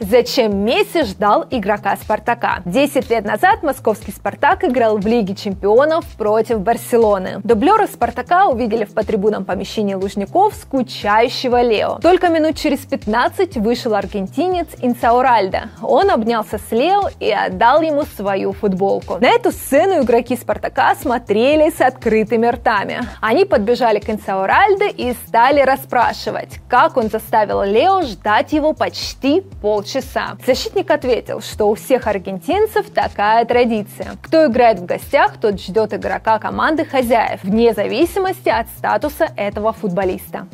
Зачем Месси ждал игрока «Спартака»? Десять лет назад московский «Спартак» играл в Лиге чемпионов против Барселоны. Дублеры «Спартака» увидели в потрибунном помещении Лужников скучающего Лео. Только минут через 15 вышел аргентинец Инсауральдо. Он обнялся с Лео и отдал ему свою футболку. На эту сцену игроки «Спартака» смотрели с открытыми ртами. Они подбежали к Инсауральдо и стали расспрашивать, как он заставил Лео ждать его почти полчаса полчаса. Защитник ответил, что у всех аргентинцев такая традиция. Кто играет в гостях, тот ждет игрока команды хозяев, вне зависимости от статуса этого футболиста.